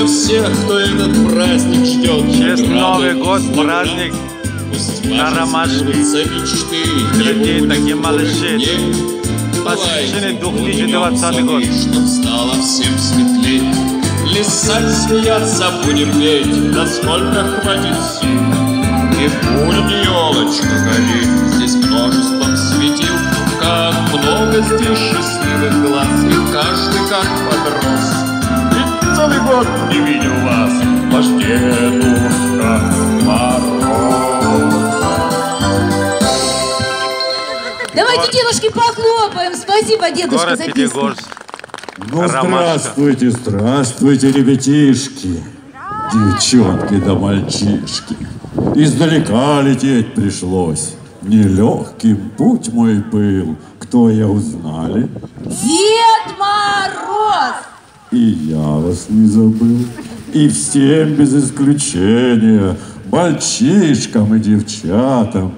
Для всех, кто этот праздник ждет. Честь Новый год, праздник на будет таких хуже малышей. Посвященный Давайте 2020 год. Чтоб стало всем светлей Плясать, смеяться будем петь. Да сколько хватит сил. И будет елочка гореть. Здесь множеством светил. Как много здесь счастливых глаз. И каждый как подрос год не видел вас Ваш Дедушка Мороз Давайте, дедушки, похлопаем. Спасибо, дедушка, Город за песню. Пятигорск. Ну, Ромашка. здравствуйте, здравствуйте, ребятишки, девчонки да мальчишки. Издалека лететь пришлось. Нелегким путь мой был. Кто я узнали? Дед! И я вас не забыл. И всем без исключения, мальчишкам и девчатам,